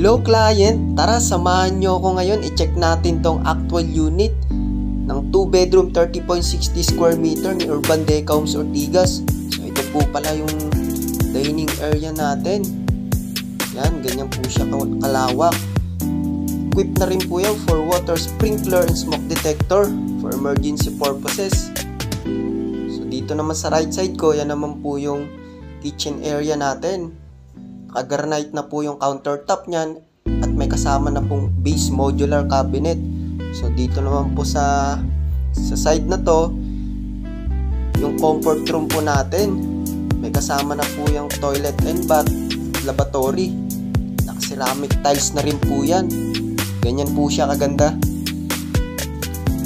Hello client, tara samahan nyo ako ngayon i-check natin tong actual unit ng 2 bedroom 30.60 square meter ni Urban Decaums Ortigas. So ito po pala yung dining area natin. Yan, ganyan po siya kalawak. Equipped na rin po yan for water sprinkler and smoke detector for emergency purposes. So dito naman sa right side ko, yan naman po yung kitchen area natin. Naka-granite na po yung countertop niyan at may kasama na pong base modular cabinet. So dito naman po sa sa side na to yung comfort room po natin. May kasama na po yung toilet and bath, lavatory. Naka-ceramic tiles na rin po yan. Ganyan po siya kaganda.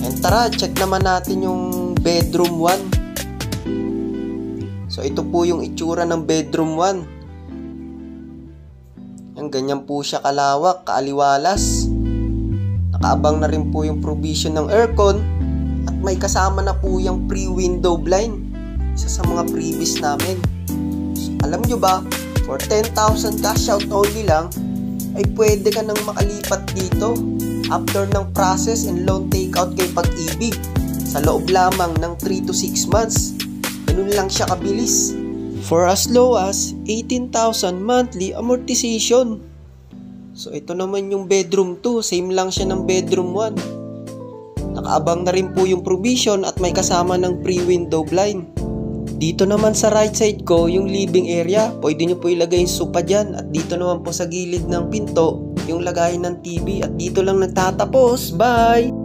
And tara, check naman natin yung bedroom 1. So ito po yung itsura ng bedroom 1. Yan, ganyan po siya kalawak, kaaliwalas. Nakaabang na rin po yung provision ng aircon at may kasama na po yung pre-window blind. Isa sa mga previous namin. So, alam nyo ba, for 10,000 cash out only lang, ay pwede ka nang makalipat dito after ng process and loan takeout kay pag-ibig sa loob lamang ng 3 to 6 months. Ganun lang siya kabilis for as low as 18,000 monthly amortization. So ito naman yung bedroom 2, same lang siya ng bedroom 1. Nakaabang na rin po yung provision at may kasama ng pre-window blind. Dito naman sa right side ko, yung living area, pwede nyo po ilagay yung sopa dyan. At dito naman po sa gilid ng pinto, yung lagayan ng TV. At dito lang nagtatapos. Bye!